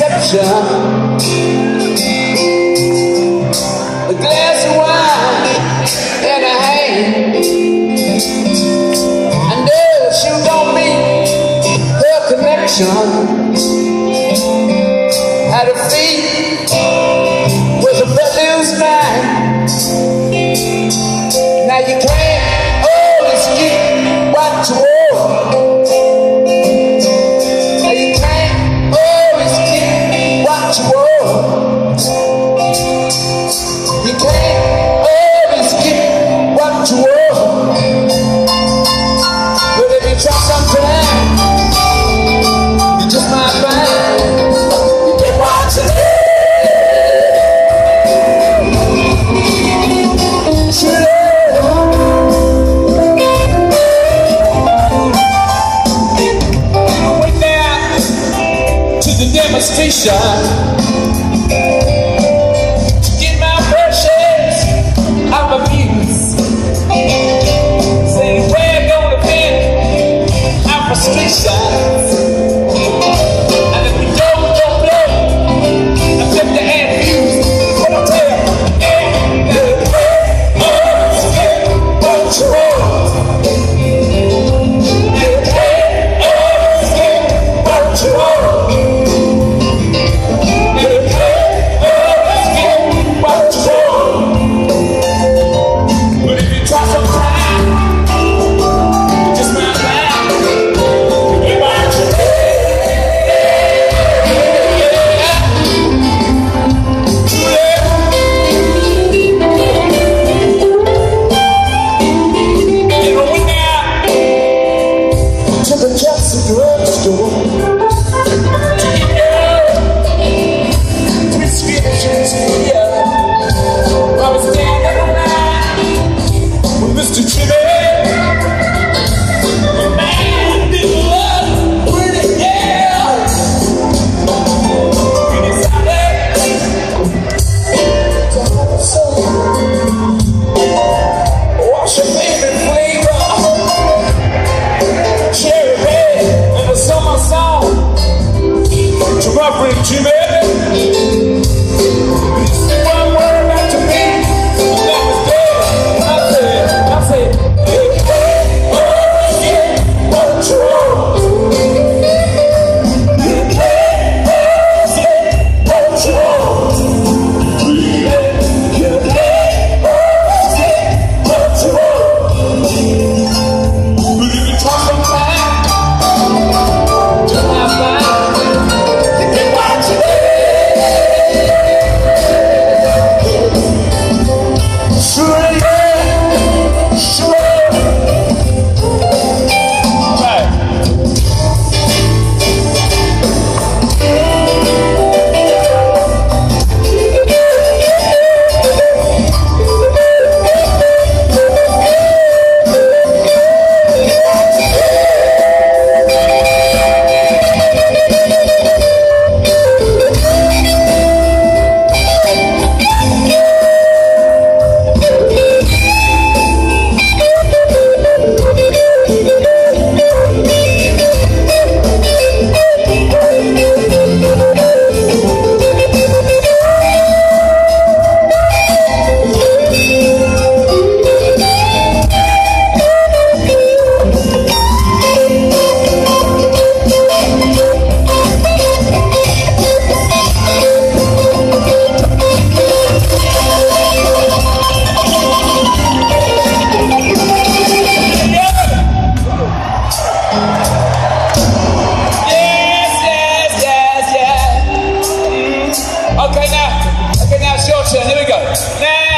A glass of wine and a hand. And no, she won't be her connection. God's word. Next. Next.